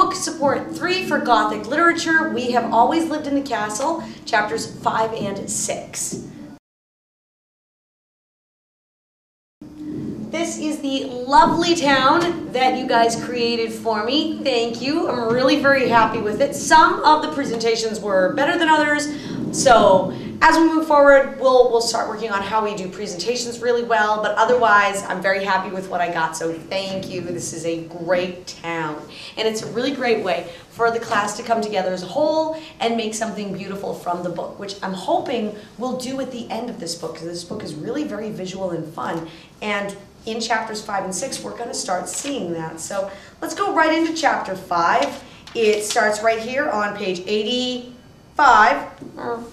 Book support three for Gothic literature. We have always lived in the castle, chapters five and six. This is the lovely town that you guys created for me. Thank you. I'm really very happy with it. Some of the presentations were better than others. So as we move forward, we'll, we'll start working on how we do presentations really well. But otherwise, I'm very happy with what I got. So thank you. This is a great town. And it's a really great way for the class to come together as a whole and make something beautiful from the book, which I'm hoping we'll do at the end of this book, because this book is really very visual and fun. And in chapters five and six, we're going to start seeing that. So let's go right into chapter five. It starts right here on page 85.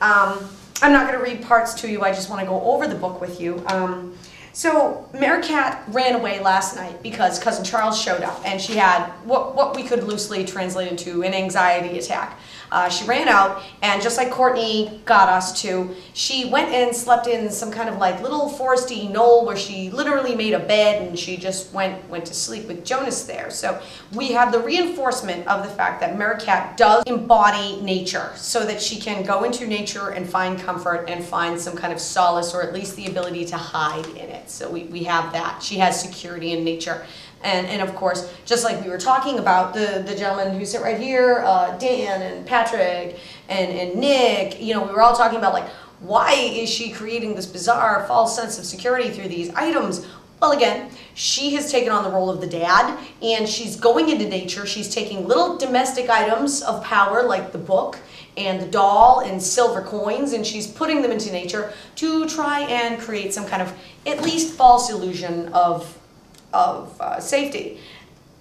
Um, I'm not going to read parts to you. I just want to go over the book with you. Um, so Merricat ran away last night because cousin Charles showed up and she had what, what we could loosely translate into an anxiety attack. Uh, she ran out, and just like Courtney got us to, she went and slept in some kind of like little foresty knoll where she literally made a bed and she just went went to sleep with Jonas there. So we have the reinforcement of the fact that Merricat does embody nature so that she can go into nature and find comfort and find some kind of solace or at least the ability to hide in it. So we, we have that. She has security in nature. And, and of course, just like we were talking about, the, the gentleman who sit right here, uh, Dan and Patrick and, and Nick, you know, we were all talking about like, why is she creating this bizarre false sense of security through these items? Well, again, she has taken on the role of the dad and she's going into nature. She's taking little domestic items of power like the book and the doll and silver coins and she's putting them into nature to try and create some kind of at least false illusion of of uh, safety.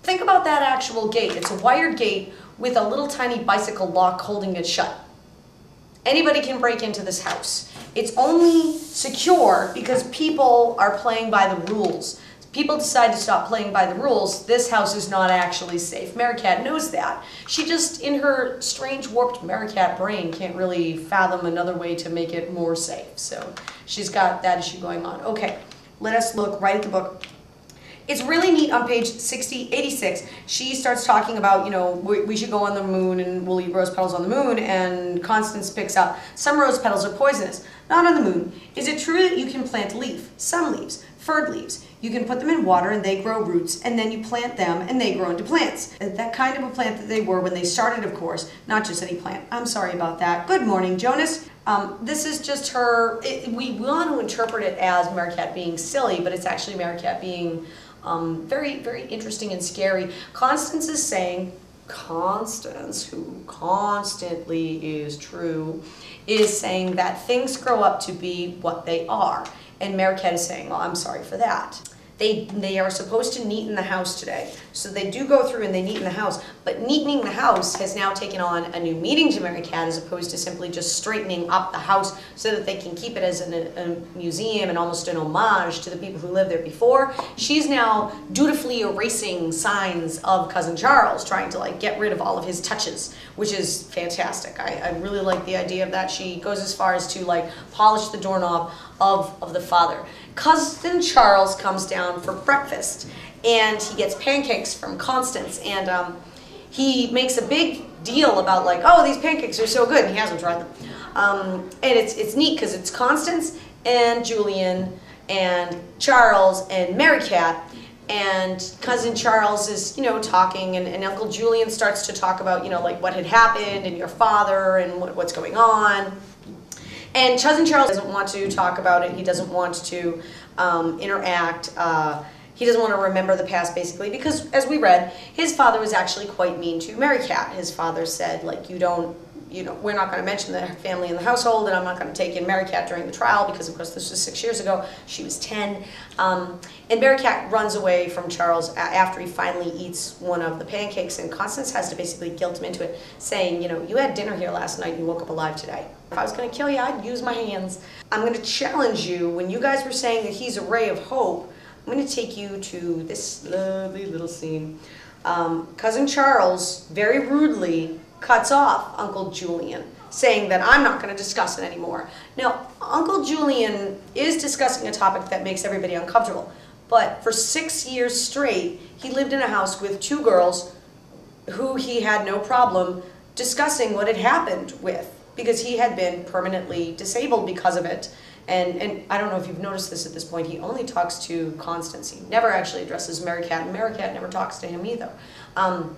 Think about that actual gate. It's a wired gate with a little tiny bicycle lock holding it shut. Anybody can break into this house. It's only secure because people are playing by the rules. People decide to stop playing by the rules. This house is not actually safe. Merricat knows that. She just, in her strange, warped Merricat brain, can't really fathom another way to make it more safe. So she's got that issue going on. Okay, let us look right at the book. It's really neat on page 60, 86. She starts talking about, you know, we, we, should go on the moon and we'll eat rose petals on the moon. And Constance picks up, some rose petals are poisonous. Not on the moon. Is it true that you can plant leaf, some leaves, furred leaves? You can put them in water and they grow roots, and then you plant them and they grow into plants. That kind of a plant that they were when they started, of course, not just any plant. I'm sorry about that. Good morning, Jonas. Um, this is just her, it, we want to interpret it as Merricat being silly, but it's actually Merricat being um, very, very interesting and scary. Constance is saying, Constance, who constantly is true, is saying that things grow up to be what they are. And Merricat is saying, well, I'm sorry for that. They, they are supposed to neaten the house today. So they do go through and they neaten the house. But neatening the house has now taken on a new meaning to Merricat as opposed to simply just straightening up the house so that they can keep it as an, a museum and almost an homage to the people who lived there before. She's now dutifully erasing signs of Cousin Charles, trying to like get rid of all of his touches, which is fantastic. I, I really like the idea of that. She goes as far as to like polish the doorknob of, of the father. Cousin Charles comes down for breakfast and he gets pancakes from Constance and um, he makes a big deal about like, oh, these pancakes are so good and he hasn't tried them. Um, and it's, it's neat because it's Constance and Julian and Charles and Merricat and cousin Charles is, you know, talking and, and, Uncle Julian starts to talk about, you know, like what had happened and your father and what, what's going on. And Cousin Charles doesn't want to talk about it. He doesn't want to um, interact. Uh, he doesn't want to remember the past, basically, because as we read, his father was actually quite mean to Merricat. His father said, like, you don't you know, we're not going to mention the family in the household, and I'm not going to take in Merricat during the trial because, of course, this was six years ago. She was 10. Um, and Merricat runs away from Charles after he finally eats one of the pancakes, and Constance has to basically guilt him into it, saying, you know, you had dinner here last night and you woke up alive today. If I was going to kill you, I'd use my hands. I'm going to challenge you. When you guys were saying that he's a ray of hope, I'm going to take you to this lovely little scene. Um, Cousin Charles, very rudely, cuts off Uncle Julian, saying that I'm not going to discuss it anymore. Now, Uncle Julian is discussing a topic that makes everybody uncomfortable, but for six years straight, he lived in a house with two girls who he had no problem discussing what had happened with because he had been permanently disabled because of it. And, and I don't know if you've noticed this at this point, he only talks to Constance. He never actually addresses Merricat, and Merricat never talks to him either. Um,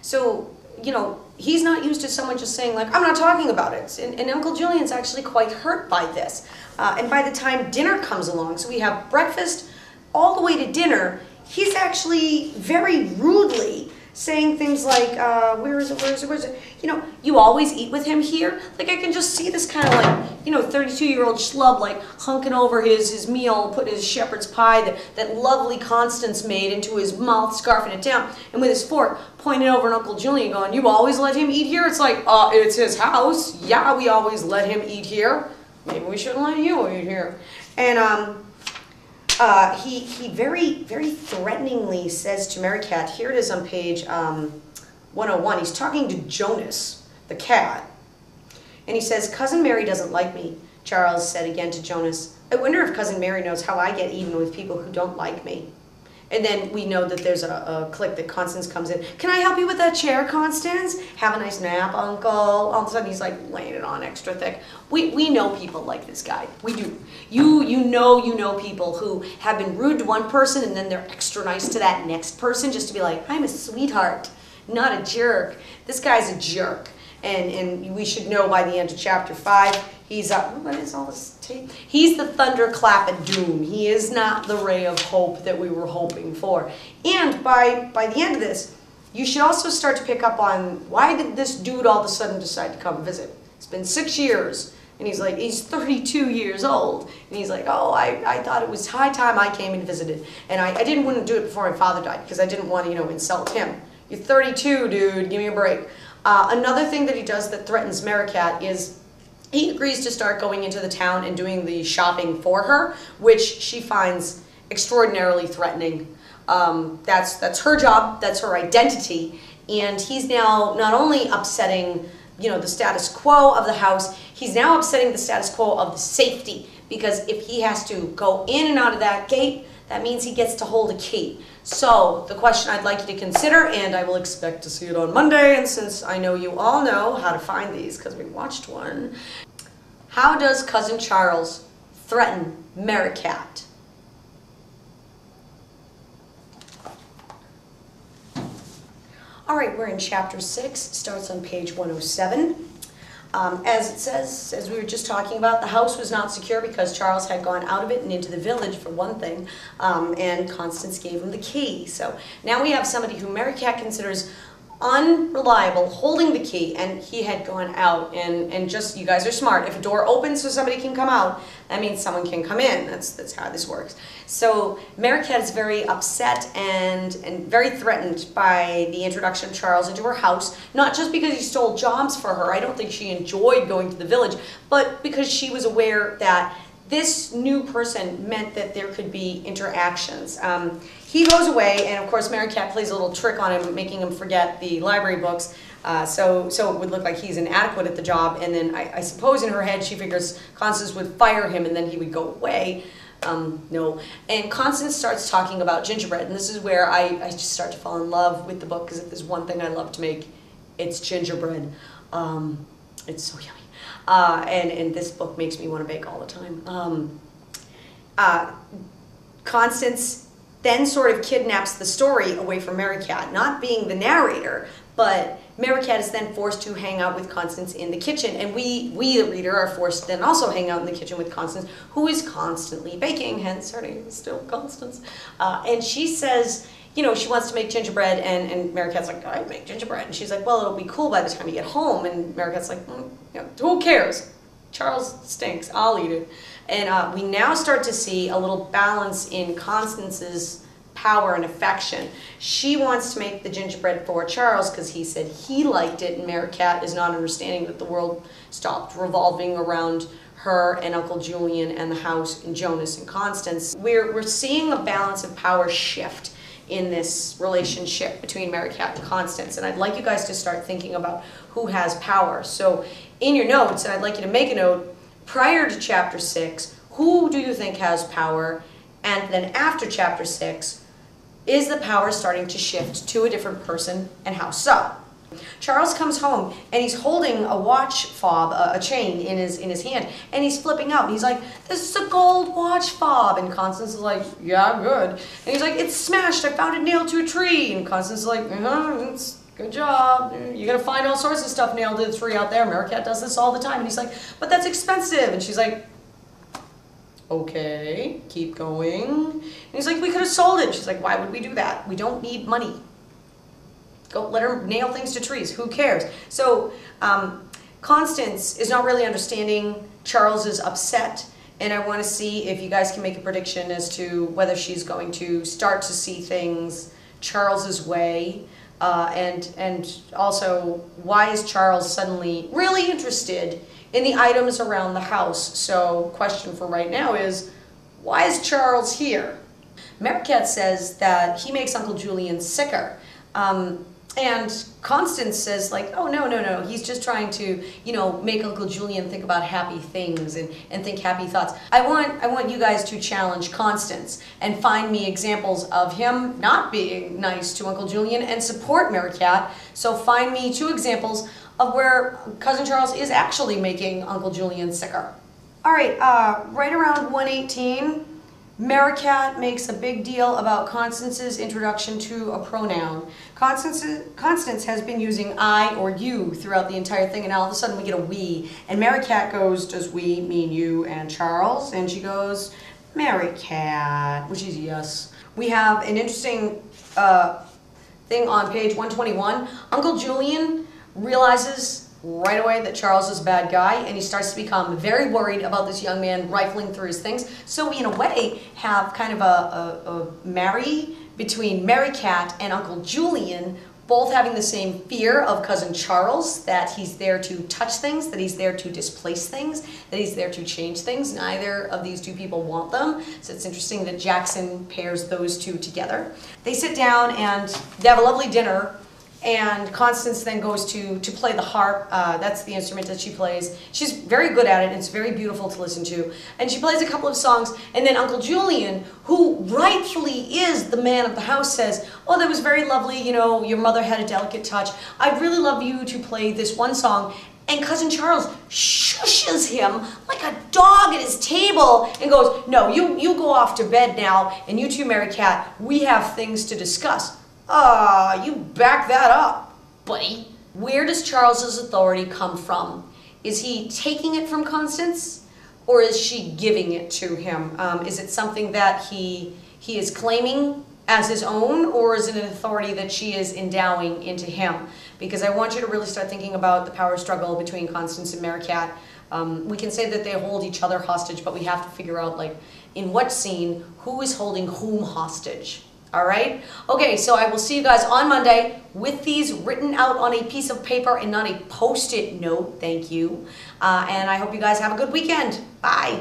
so, you know, he's not used to someone just saying, like, I'm not talking about it. And, and Uncle Julian's actually quite hurt by this. Uh, and by the time dinner comes along, so we have breakfast all the way to dinner, he's actually very rudely saying things like, uh, where is it, where is it, where is it? You know, you always eat with him here. Like, I can just see this kind of like, you know, 32-year-old schlub, like, hunking over his, his meal, putting his shepherd's pie that, that lovely Constance made into his mouth, scarfing it down, and with his fork, pointing over at Uncle Julian, going, you always let him eat here? It's like, uh, it's his house. Yeah, we always let him eat here. Maybe we shouldn't let you eat here. And, um, uh, he, he very, very threateningly says to Merricat, here it is on page um, 101, he's talking to Jonas, the cat, and he says, Cousin Mary doesn't like me, Charles said again to Jonas. I wonder if Cousin Mary knows how I get even with people who don't like me. And then we know that there's a, a click that Constance comes in. Can I help you with that chair, Constance? Have a nice nap, Uncle. All of a sudden he's like laying it on extra thick. We, we know people like this guy. We do. You, you know you know people who have been rude to one person and then they're extra nice to that next person just to be like, I'm a sweetheart, not a jerk. This guy's a jerk. And, and we should know by the end of chapter 5 He's uh, what is all this tape? He's the thunderclap of doom. He is not the ray of hope that we were hoping for. And by by the end of this, you should also start to pick up on why did this dude all of a sudden decide to come visit? It's been six years. And he's like, he's 32 years old. And he's like, oh, I, I thought it was high time I came and visited. And I, I didn't want to do it before my father died because I didn't want to, you know, insult him. You're 32, dude. Give me a break. Uh, another thing that he does that threatens Merricat is he agrees to start going into the town and doing the shopping for her, which she finds extraordinarily threatening. Um, that's that's her job, that's her identity, and he's now not only upsetting you know the status quo of the house, he's now upsetting the status quo of the safety because if he has to go in and out of that gate, that means he gets to hold a key. So the question I'd like you to consider, and I will expect to see it on Monday, and since I know you all know how to find these because we watched one, how does Cousin Charles threaten Merricat? All right, we're in chapter 6, starts on page 107. Um, as it says, as we were just talking about, the house was not secure because Charles had gone out of it and into the village for one thing, um, and Constance gave him the key. So now we have somebody who Merricat considers unreliable, holding the key, and he had gone out. And, and just, you guys are smart. If a door opens so somebody can come out, that means someone can come in. That's, that's how this works. So Merricat is very upset and, and very threatened by the introduction of Charles into her house, not just because he stole jobs for her. I don't think she enjoyed going to the village, but because she was aware that this new person meant that there could be interactions. Um, he goes away, and of course Merricat plays a little trick on him, making him forget the library books. Uh, so, so it would look like he's inadequate at the job, and then I, I, suppose in her head she figures Constance would fire him, and then he would go away. Um, no, and Constance starts talking about gingerbread, and this is where I, I just start to fall in love with the book because if there's one thing I love to make, it's gingerbread. Um, it's so yummy, uh, and and this book makes me want to bake all the time. Um, uh, Constance then sort of kidnaps the story away from Merricat, not being the narrator, but Merricat is then forced to hang out with Constance in the kitchen, and we, we the reader, are forced to then also hang out in the kitchen with Constance, who is constantly baking, hence her name is still Constance. Uh, and she says, you know, she wants to make gingerbread, and, and Merricat's like, I make gingerbread. And she's like, well, it'll be cool by the time you get home. And Merricat's like, mm, you know, who cares? Charles stinks, I'll eat it. And uh, we now start to see a little balance in Constance's power and affection. She wants to make the gingerbread for Charles because he said he liked it, and Merricat is not understanding that the world stopped revolving around her and Uncle Julian and the house and Jonas and Constance. We're, we're seeing a balance of power shift in this relationship between Merricat and Constance. And I'd like you guys to start thinking about who has power. So in your notes, and I'd like you to make a note, prior to chapter 6, who do you think has power? And then after chapter 6, is the power starting to shift to a different person and how so? Charles comes home and he's holding a watch fob, a, a, chain in his in his hand, and he's flipping out. And he's like, "This is a gold watch fob." And Constance is like, "Yeah, good." And he's like, "It's smashed. I found it nailed to a tree." And Constance is like, uh, "It's good job. You're gonna find all sorts of stuff nailed to the tree out there. Merricat does this all the time." And he's like, "But that's expensive." And she's like, "Okay, keep going." And he's like, "We could have sold it." She's like, "Why would we do that? We don't need money." Go let her nail things to trees. Who cares? So um, Constance is not really understanding Charles is upset and I want to see if you guys can make a prediction as to whether she's going to start to see things Charles's way uh, and and also why is Charles suddenly really interested in the items around the house so question for right now is why is Charles here Merricat says that he makes Uncle Julian sicker um, and Constance says like, oh no, no, no, he's just trying to, you know, make Uncle Julian think about happy things and, and think happy thoughts. I want I want you guys to challenge Constance and find me examples of him not being nice to Uncle Julian and support Merricat. So find me two examples of where Cousin Charles is actually making Uncle Julian sicker. All right, uh, right around 118, Merricat makes a big deal about Constance's introduction to a pronoun. Constance, Constance has been using I or you throughout the entire thing, and all of a sudden we get a we. And Merricat goes, does we mean you and Charles? And she goes, Merricat, which is yes. We have an interesting uh, thing on page 121. Uncle Julian realizes right away that Charles is a bad guy and he starts to become very worried about this young man rifling through his things. So we, in a way, have kind of a, a, a marry between Merricat and Uncle Julian, both having the same fear of Cousin Charles, that he's there to touch things, that he's there to displace things, that he's there to change things. Neither of these two people want them. So it's interesting that Jackson pairs those two together. They sit down and they have a lovely dinner and Constance then goes to to play the harp. Uh, that's the instrument that she plays. She's very good at it. It's very beautiful to listen to. And she plays a couple of songs. And then Uncle Julian, who rightfully is the man of the house, says, "Oh, that was very lovely. You know, your mother had a delicate touch. I'd really love you to play this one song." And cousin Charles shushes him like a dog at his table and goes, "No, you you go off to bed now, and you two, Cat, we have things to discuss." Ah, you back that up, buddy. Where does Charles's authority come from? Is he taking it from Constance or is she giving it to him? Um, is it something that he, he is claiming as his own or is it an authority that she is endowing into him? Because I want you to really start thinking about the power struggle between Constance and Merricat. Um, we can say that they hold each other hostage, but we have to figure out like in what scene, who is holding whom hostage. All right? Okay, so I will see you guys on Monday with these written out on a piece of paper and not a post-it note. Thank you. Uh, and I hope you guys have a good weekend. Bye.